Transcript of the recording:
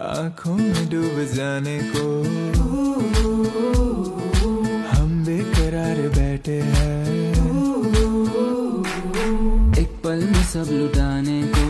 आँखों में डूब जाने को। हम बेकरार बैठे हैं। एक पल में सब लुटाने को।